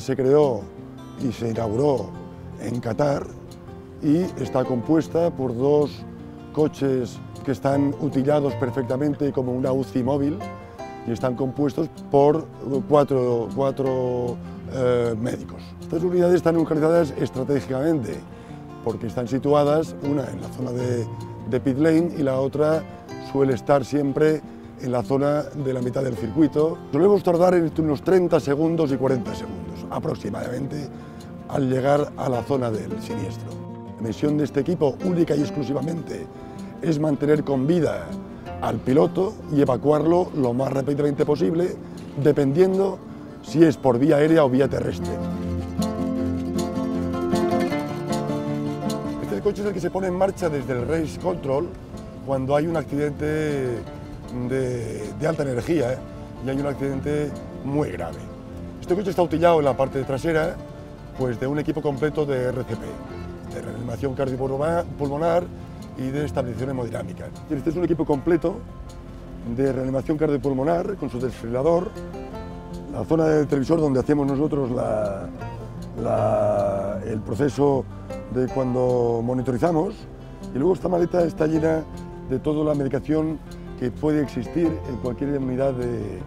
se creó y se inauguró en Qatar y está compuesta por dos coches que están utillados perfectamente como una UCI móvil y están compuestos por cuatro, cuatro eh, médicos. Estas unidades están localizadas estratégicamente porque están situadas, una en la zona de, de pit lane y la otra suele estar siempre en la zona de la mitad del circuito. Solemos tardar entre unos 30 segundos y 40 segundos aproximadamente al llegar a la zona del siniestro. La misión de este equipo única y exclusivamente es mantener con vida al piloto y evacuarlo lo más rápidamente posible, dependiendo si es por vía aérea o vía terrestre. Este coche es el que se pone en marcha desde el Race Control cuando hay un accidente de, alta energía ¿eh? y hay un accidente muy grave. Este coche está utillado en la parte trasera pues, de un equipo completo de RCP, de reanimación cardiopulmonar y de estabilización hemodinámica. Este es un equipo completo de reanimación cardiopulmonar con su desfibrilador, la zona del televisor donde hacemos nosotros el proceso de cuando monitorizamos y luego esta maleta está llena de toda la medicación que puede existir en cualquier unidad de,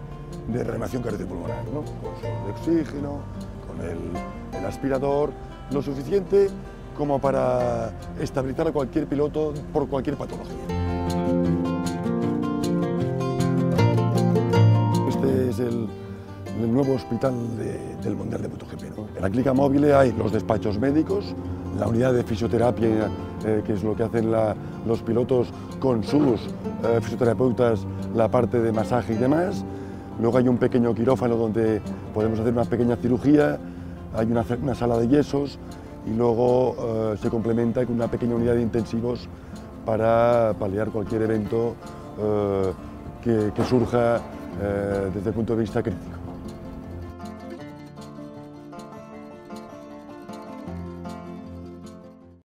de reanimación cardiopulmonar, ¿no? con de oxígeno, con el, aspirador, lo suficiente como para estabilizar a cualquier piloto por cualquier patología. Este es el, nuevo hospital de, del Mundial de MotoGP. ¿no? En la clínica móvil hay los despachos médicos, la unidad de fisioterapia, eh, que es lo que hacen los pilotos con sus eh, fisioterapeutas, la parte de masaje y demás. Luego hay un pequeño quirófano donde podemos hacer una pequeña cirugía, hay una, sala de yesos y luego eh, se complementa con una pequeña unidad de intensivos para paliar cualquier evento eh, que, que, surja eh, desde el punto de vista crítico.